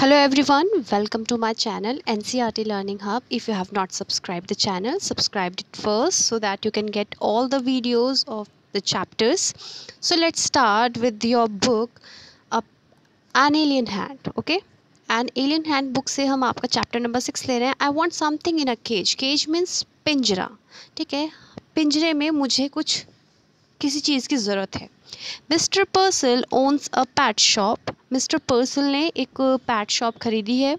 Hello every one welcome to my channel N C R T learning hub if you have not subscribe the channel subscribe it first so that you can get all the videos of the chapters so let start with your book an alien hand okay an alien hand book से हम आपका chapter number six ले रहे हैं. I want something in a cage cage means पिंजरा, ठीक है? पिंजरे में मुझे कुछ किसी चीज़ की ज़रूरत है। Mister Purcell owns a pet shop mister Purcell ने एक पैट शॉप खरीदी है।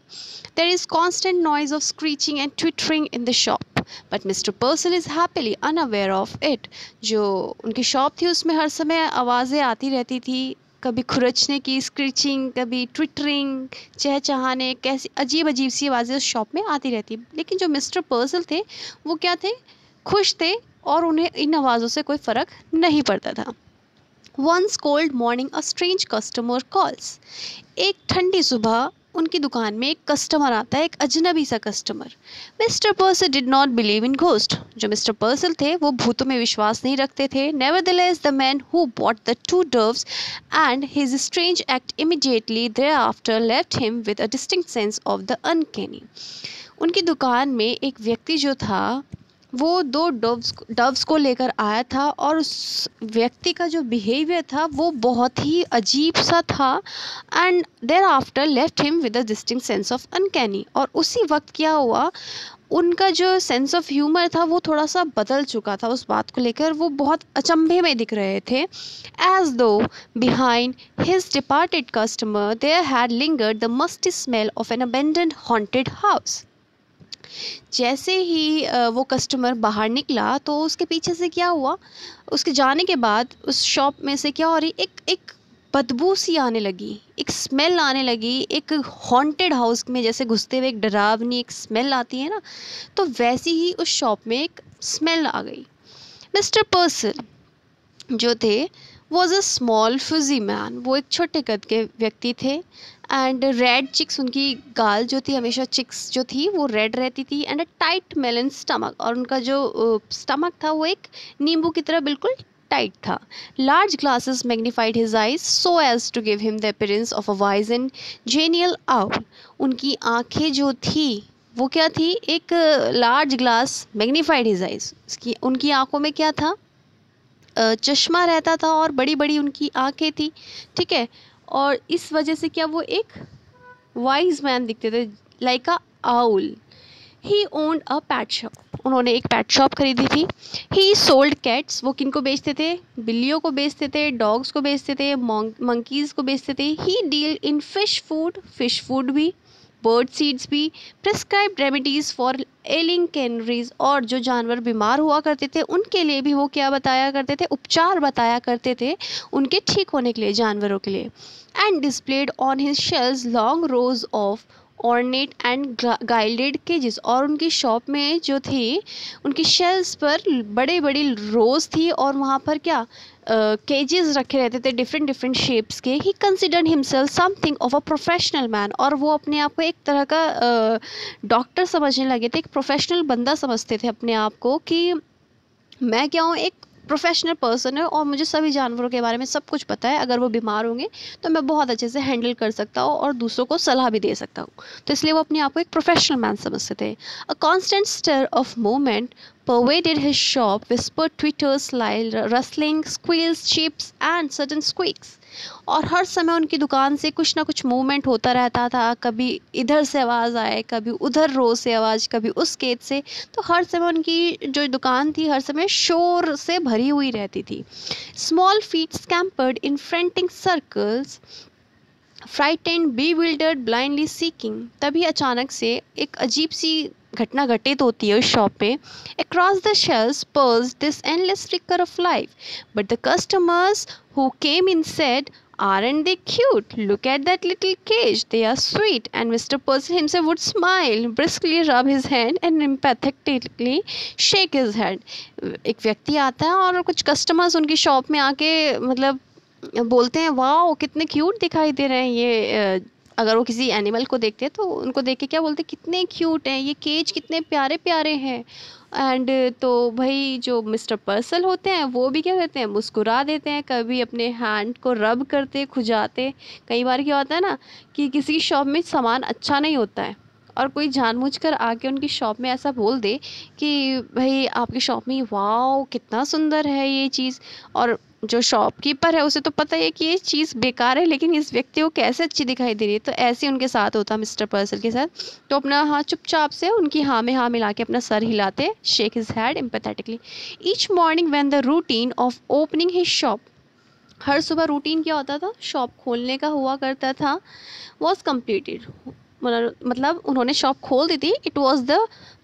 There is constant noise of screeching and twittering in the shop but mister Purcell is happily unaware of it जो उनकी शॉप थी, उसमें हर समय आवाज़ें आती रहती थी, कभी खुरचने की स्क्रीचिंग कभी ट्विटरिंग चहचहाने, कैसी अजीब अजीब सी आवाज़ें उस शॉप में आती रहती। लेकिन जो मिस्टर पर्सल थे, वो क्या थे? खुश थे और उन्हें इन आवाज़ों से कोई फ़र्क नहीं पड़ता था। Once cold morning a strange customer calls एक ठंडी सुबह, उनकी दुकान में एक कस्टमर आता है, एक अजनबी सा customer mister Purcell did not believe in ghost. जो मिस्टर पर्सल थे, वो भूतों में विश्वास नहीं रखते थे. Nevertheless the man who bought the two doves and his strange act immediately thereafter left him with a distinct sense of the uncanny उनकी दुकान में एक व्यक्ति जो था वो दो डव्स डव्स को लेकर आया था और उस व्यक्ति का जो बिहेवियर था वो बहुत ही अजीब सा था and thereafter left him with a distinct sense of uncanny और उसी वक्त क्या हुआ? उनका जो सेंस ऑफ़ ह्यूमर था वो थोड़ा सा बदल चुका था उस बात को लेकर। वो बहुत अचंभे में दिख रहे थे। As though behind his departed customer there had lingered the musty smell of an abandoned haunted house जैसे ही वो कस्टमर बाहर निकला तो उसके पीछे से क्या हुआ? उसके जाने के बाद उस शॉप में से क्या हो रही? एक एक बदबू सी आने लगी, एक स्मेल आने लगी, एक हॉन्टेड हाउस में जैसे घुसते हुए एक डरावनी एक स्मेल आती है ना तो वैसी ही उस शॉप में एक स्मेल आ गई। मिस्टर पर्सन जो थे was a small fussy man वो एक छोटे कद के व्यक्ति थे एंड रेड चिक्स उनकी गाल जो थी, हमेशा चिक्स जो थी, वो रेड रहती थी and a tight melon stomach और उनका जो स्टमक था, वो एक नींबू की तरह बिल्कुल टाइट था. Large glasses magnified his eyes so as to give him the appearance of a wise and genial owl उनकी आँखें जो थी, वो क्या थी? एक large glass magnified his eyes उसकी, उनकी आँखों में क्या था? चश्मा रहता था और बड़ी बड़ी उनकी आँखें थी. ठीक है? और इस वजह से क्या वो एक वाइज मैन दिखते थे like a owl he own a pet shop उन्होंने एक पैट शॉप खरीदी थी। ही सोल्ड कैट्स वो किन को बेचते थे? बिल्लियों को बेचते थे डॉग्स को बेचते थे मंकीज़ को बेचते थे। He deal in fish food fish food भी। बर्ड सीड्स भी prescribe remedies for ailing canaries और जो जानवर बीमार हुआ करते थे, उनके लिए भी वो क्या बताया करते थे? उपचार बताया करते थे उनके ठीक होने के लिए, जानवरों के लिए। And displayed on his shelves long rows of ornate and gilded cages और उनकी शॉप में जो थी, उनकी शेल्स पर बड़े बड़ी रोज़ थी और वहाँ पर क्या? केजेस रखे रहते थे डिफरेंट डिफरेंट शेप्स के he considered himself something of a professional man और वो अपने आप को एक तरह का डॉक्टर समझने लगे थे, एक प्रोफेशनल बंदा समझते थे अपने आप को कि मैं क्या हूँ, एक प्रोफेशनल पर्सन है और मुझे सभी जानवरों के बारे में सब कुछ पता है, अगर वो बीमार होंगे तो मैं बहुत अच्छे से हैंडल कर सकता हूँ और दूसरों को सलाह भी दे सकता हूँ। तो इसलिए वो अपने आप को एक प्रोफेशनल मैन समझते थे। A constant stir of movement pervaded his shop, whispered twitters, rustling, squeals, chips, and sudden squeaks. और हर समय उनकी दुकान से कुछ ना कुछ मूवमेंट होता रहता था। कभी इधर से आवाज़ आए कभी उधर रो से आवाज़ कभी उस केत से। तो हर समय उनकी जो दुकान थी हर समय शोर से भरी हुई रहती थी। Small feet scampered in frantic circles frightened bewildered blindly seeking तभी अचानक से एक अजीब सी घटना घटित होती है उस शॉप पे across the shelves purrs this endless flicker of life but the customers who came in said aren't they cute look at that little cage they are sweet and mister Purcell himself would smile briskly rub his hand and empathetically shake his hand एक व्यक्ति आता है और कुछ customers उनकी shop में आके मतलब बोलते हैं वाह कितने क्यूट दिखाई दे रहे हैं ये अगर वो किसी एनिमल को देखते हैं तो उनको देख के क्या बोलते हैं, कितने क्यूट हैं, ये केज कितने प्यारे प्यारे हैं। एंड तो भाई जो मिस्टर पर्सल होते हैं, वो भी क्या करते हैं, मुस्कुरा देते हैं, कभी अपने हैंड को रब करते खुजाते कई बार क्या होता है ना, कि किसी की शॉप में सामान अच्छा नहीं होता है। और कोई जानबूझकर आके उनकी शॉप में ऐसा बोल दे कि, भाई, आपकी शॉप में वाओ कितना सुंदर है ये चीज़। और जो शॉपकीपर है, उसे तो पता ही है कि ये चीज़ बेकार है, लेकिन इस व्यक्ति को कैसे अच्छी दिखाई दे रही है? तो ऐसे उनके साथ होता मिस्टर पर्सल के साथ। तो अपना हाँ चुपचाप से उनकी हाँ में हाँ मिला के अपना सर हिलाते shake his head empathetically each morning when the routine of opening his shop हर सुबह रूटीन क्या होता था? शॉप खोलने का हुआ करता था वॉज़ कम्प्लीटेड मतलब उन्होंने शॉप खोल दी थी it was the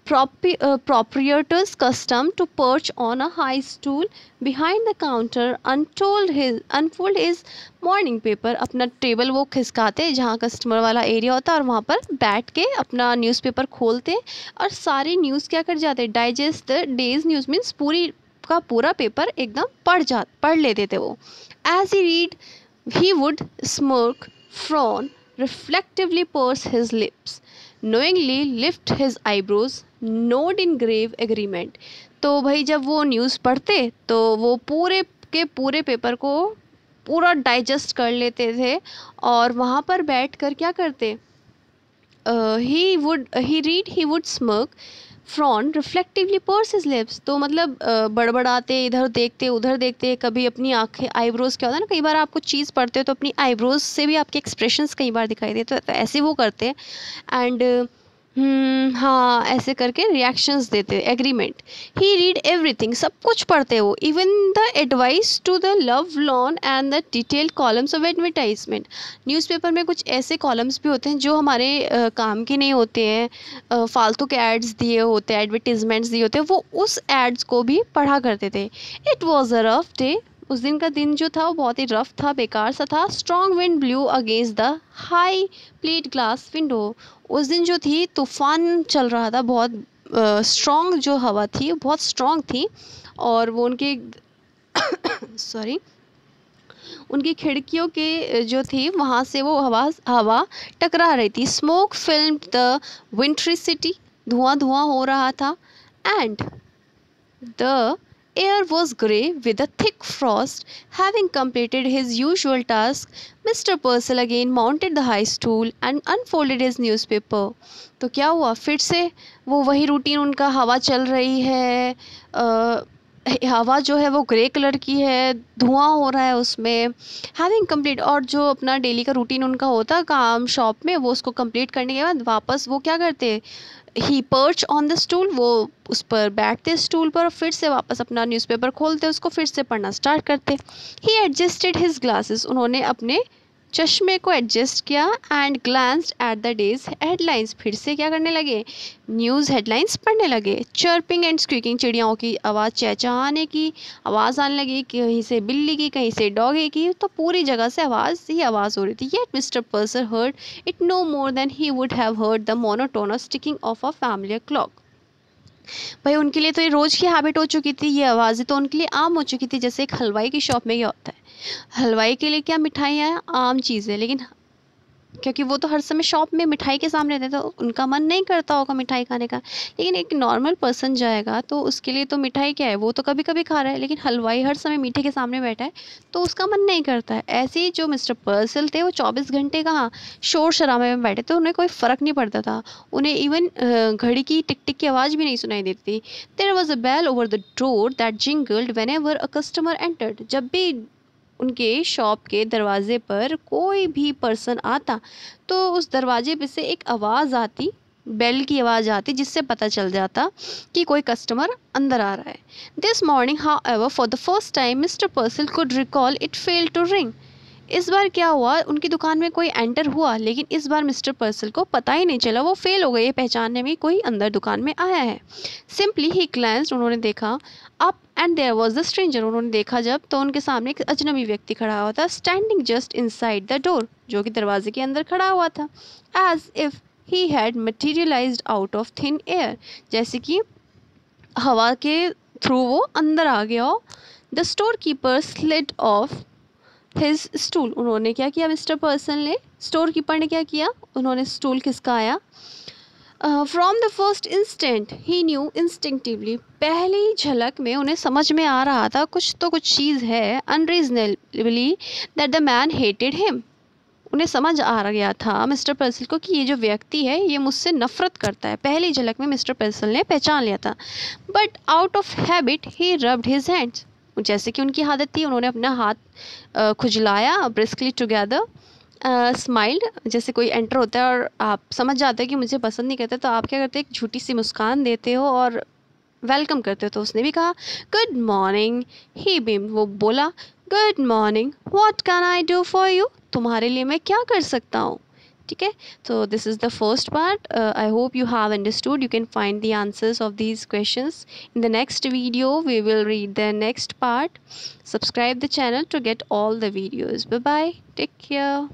proprietor's custom to perch on a high stool behind the counter untold his unfold his morning paper अपना टेबल वो खिसकाते जहाँ कस्टमर वाला एरिया होता है और वहाँ पर बैठ के अपना न्यूज़पेपर खोलते और सारी न्यूज़ क्या कर जाते digest the day's news means पूरी का पूरा पेपर एकदम पढ़ जा पढ़ लेते थे वो as he read he would smoke frown reflectively purse his lips, knowingly lift his eyebrows, nod in grave agreement. तो भाई जब वो न्यूज़ पढ़ते तो वो पूरे के पूरे पेपर को पूरा डाइजेस्ट कर लेते थे और वहाँ पर बैठ कर क्या करते? He would he read he would smoke frown reflectively purse his lips तो मतलब बड़बड़ाते इधर देखते उधर देखते कभी अपनी आँखें आईब्रोज क्या होता है ना कई बार आप कुछ चीज़ पढ़ते हो तो अपनी आईब्रोज से भी आपके एक्सप्रेशंस कई बार दिखाई देते तो, ऐसे वो करते एंड हम्म, हाँ ऐसे करके रिएक्शंस देते एग्रीमेंट ही रीड एवरीथिंग सब कुछ पढ़ते वो even the advice to the lovelorn and the detail columns of advertisement newspaper में कुछ ऐसे कॉलम्स भी होते हैं जो हमारे आ, काम के नहीं होते हैं फालतू के एड्स दिए होते हैं एडवर्टीजमेंट्स दिए होते हैं वो उस एड्स को भी पढ़ा करते थे. It was a rough day उस दिन का दिन जो था, वो बहुत ही रफ था, बेकार सा था। Strong wind blew against the high plate glass window उस दिन जो थी, तूफ़ान चल रहा था, बहुत स्ट्रॉन्ग जो हवा थी, बहुत स्ट्रॉन्ग थी। और वो उनके सॉरी उनकी खिड़कियों के जो थी, वहाँ से वो हवा हवा टकरा रही थी। Smoke film the wintry city धुआँ धुआँ हो रहा था। And the air was grey with a thick frost. Having completed his usual task, Mr. Purcell again mounted the high stool and unfolded his newspaper. तो क्या हुआ फिर से वो वही रूटीन उनका हवा चल रही है आ, हवा जो है वो ग्रे कलर की है, धुआँ हो रहा है उसमें हैविंग कंप्लीट और जो अपना डेली का रूटीन उनका होता काम शॉप में, वो उसको कंप्लीट करने के बाद वापस वो क्या करते ही? पर्च ऑन द स्टूल वो उस पर बैठते स्टूल पर और फिर से वापस अपना न्यूज़पेपर खोलते उसको फिर से पढ़ना स्टार्ट करते ही। एडजस्टेड हिज ग्लासेस उन्होंने अपने चश्मे को एडजस्ट किया and glanced at the day's headlines फिर से क्या करने लगे? न्यूज़ हेडलाइंस पढ़ने लगे। चर्पिंग एंड स्क्रीकिंग चिड़ियाओं की आवाज़ चहचहाने की, आवाज़ आने लगी कहीं से बिल्ली की, कहीं से डॉगे की। तो पूरी जगह से आवाज़, ही आवाज़ हो रही थी। Yet mister Purcell heard it no more than he would have heard the monotonous ticking of a family clock भाई, उनके लिए तो ये रोज़ की हैबिट हो चुकी थी, ये आवाज़ें तो उनके लिए आम हो चुकी थी, जैसे एक हलवाई की शॉप में क्या होता है। हलवाई के लिए क्या मिठाइयाँ, आम चीज़ है लेकिन क्योंकि वो तो हर समय शॉप में मिठाई के सामने रहते तो उनका मन नहीं करता होगा मिठाई खाने का। लेकिन एक नॉर्मल पर्सन जाएगा तो उसके लिए तो मिठाई क्या है? वो तो कभी कभी खा रहा है, लेकिन हलवाई हर समय मीठे के सामने बैठा है तो उसका मन नहीं करता है। ऐसे ही जो मिस्टर पर्सल थे, वो चौबीस घंटे कहाँ शोर शराबे में बैठे थे, उन्हें कोई फ़र्क नहीं पड़ता था। उन्हें इवन घड़ी की टिक टिक की आवाज़ भी नहीं सुनाई देती there was a bell over the door that jingled whenever a customer entered जब भी उनके शॉप के दरवाज़े पर कोई भी पर्सन आता तो उस दरवाजे पे से एक आवाज़ आती, बेल की आवाज़ आती, जिससे पता चल जाता कि कोई कस्टमर अंदर आ रहा है। This morning however for the first time mister Purcell could recall it fail to ring इस बार क्या हुआ? उनकी दुकान में कोई एंटर हुआ, लेकिन इस बार मिस्टर पर्सल को पता ही नहीं चला, वो फेल हो गए पहचानने में कोई अंदर दुकान में आया है। सिंपली ही ग्लैंस उन्होंने देखा up and there was the stranger उन्होंने देखा जब तो उनके सामने एक अजनबी व्यक्ति खड़ा हुआ था standing just inside the door जो कि दरवाजे के अंदर खड़ा हुआ था as if he had materialise out of thin air जैसे कि हवा के थ्रू वो अंदर आ गया हो। The storekeeper slid off his stool उन्होंने क्या किया मिस्टर पर्सन ने स्टोर कीपर ने क्या किया, उन्होंने stool खिसकाया from the first instant he knew instinctively पहली झलक में उन्हें समझ में आ रहा था, कुछ तो कुछ चीज़ है unreasonably that the man hated him उन्हें समझ आ गया था मिस्टर पर्सल को, कि ये जो व्यक्ति है, ये मुझसे नफ़रत करता है। पहली झलक में मिस्टर पर्सल ने पहचान लिया था। But out of habit he rubbed his hands जैसे कि उनकी आदत थी, उन्होंने अपना हाथ खुजलाया ब्रिस्कली टुगेदर स्माइल्ड जैसे कोई एंटर होता है और आप समझ जाते हैं कि मुझे पसंद नहीं करते तो आप क्या करते एक झूठी सी मुस्कान देते हो और वेलकम करते हो। तो उसने भी कहा गुड मॉर्निंग ही बीम वो बोला good morning what can I do for you तुम्हारे लिए मैं क्या कर सकता हूँ? okay? So this is the first part. Uh, i hope you have understood. You can find the answers of these questions in the next video. We will read the next part. Subscribe the channel to get all the videos. Bye bye take care.